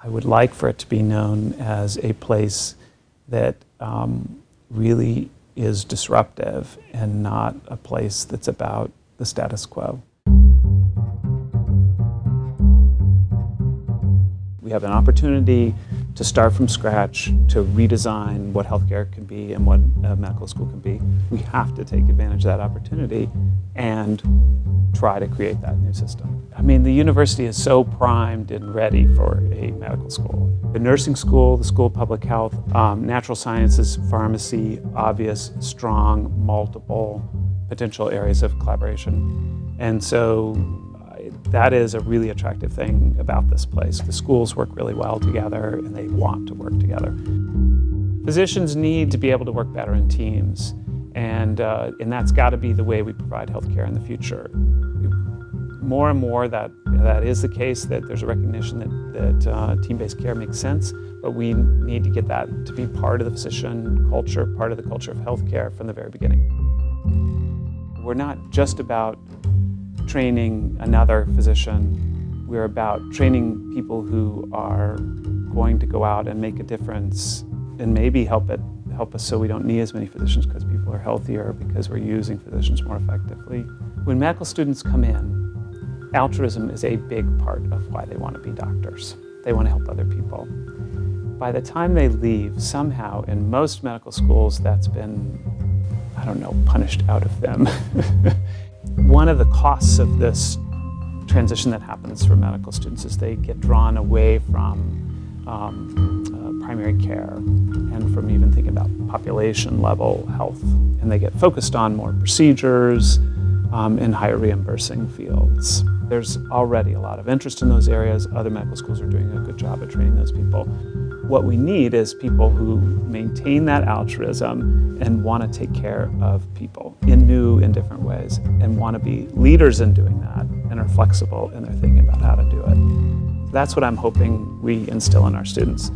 I would like for it to be known as a place that um, really is disruptive and not a place that's about the status quo. We have an opportunity to start from scratch, to redesign what healthcare can be and what medical school can be. We have to take advantage of that opportunity and try to create that new system. I mean, the university is so primed and ready for a medical school. The nursing school, the School of Public Health, um, natural sciences, pharmacy, obvious, strong, multiple potential areas of collaboration. And so that is a really attractive thing about this place. The schools work really well together and they want to work together. Physicians need to be able to work better in teams. And, uh, and that's got to be the way we provide healthcare in the future. More and more that, that is the case, that there's a recognition that, that uh, team-based care makes sense, but we need to get that to be part of the physician culture, part of the culture of healthcare from the very beginning. We're not just about training another physician. We're about training people who are going to go out and make a difference and maybe help it help us so we don't need as many physicians because people are healthier, because we're using physicians more effectively. When medical students come in, altruism is a big part of why they want to be doctors. They want to help other people. By the time they leave, somehow in most medical schools, that's been, I don't know, punished out of them. One of the costs of this transition that happens for medical students is they get drawn away from um, uh, primary care and from even thinking about population level health. And they get focused on more procedures um, in higher reimbursing fields. There's already a lot of interest in those areas. Other medical schools are doing a good job at training those people. What we need is people who maintain that altruism and want to take care of people in new and different ways and want to be leaders in doing that and are flexible in their thinking about how to do it. That's what I'm hoping we instill in our students.